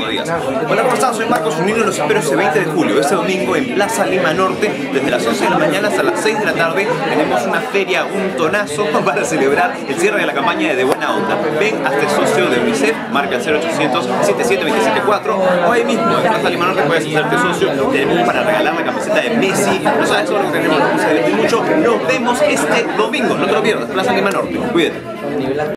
cuando. Hola, ¿cómo están? Soy Marcos Unino, los espero ese 20 de julio, este domingo en Plaza Lima Norte, desde las 11 de la mañana hasta las 6 de la tarde. Tenemos una feria, un tonazo para celebrar el cierre de la campaña de De Buena Onda. Ven hasta el este socio de UNICEF, marca el 0800 77274 o ahí mismo en Plaza Lima Norte puedes hacerte socio. Tenemos para regalar la camiseta de Messi, no sabes todo lo que tenemos, nos mucho. Nos vemos este domingo, no te lo pierdas, Plaza Lima Norte. Cuídate.